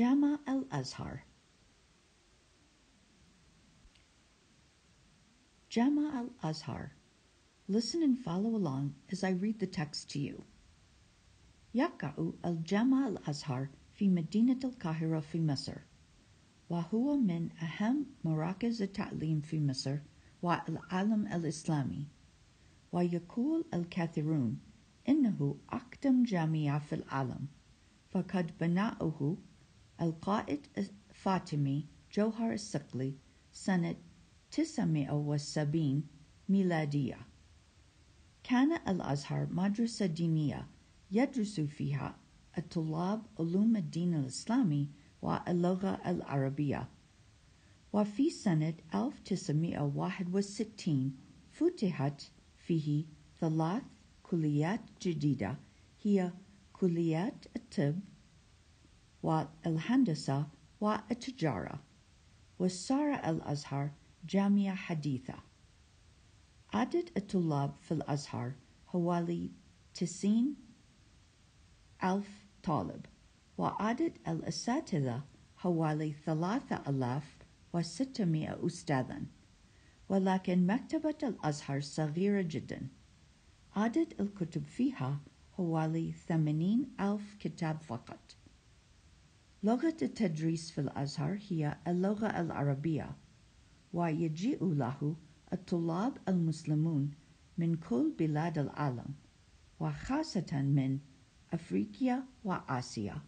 Jama al Azhar Jama al Azhar. Listen and follow along as I read the text to you. يقع الجامع الأزهر في مدينة القاهرة في مصر وهو من أهم مراكز التعليم في مصر والعالم الإسلامي ويقول الكثيرون إنه أقدم جامعة في العالم فقد بناه القائد الفاطمي جوهر الصقلي سنة 970 ميلادية. كان الأزهر مدرسة دينية يدرس فيها الطلاب علوم الدين الإسلامي واللغة العربية. وفي سنة 1961 فتحت فيه ثلاث كليات جديدة هي كليات الطب والهندسة والتجارة وصار الأزهر جامعة حديثة عدد الطلاب في الأزهر حوالي تسعين ألف طالب وعدد الأساتذة حوالي ثلاثة ألاف وستمائة أستاذا ولكن مكتبة الأزهر صغيرة جدا عدد الكتب فيها حوالي ثمانين ألف كتاب فقط لغة التدريس في الأزهر هي اللغة العربية ويجيء له الطلاب المسلمون من كل بلاد العالم وخاصة من أفريقيا وآسيا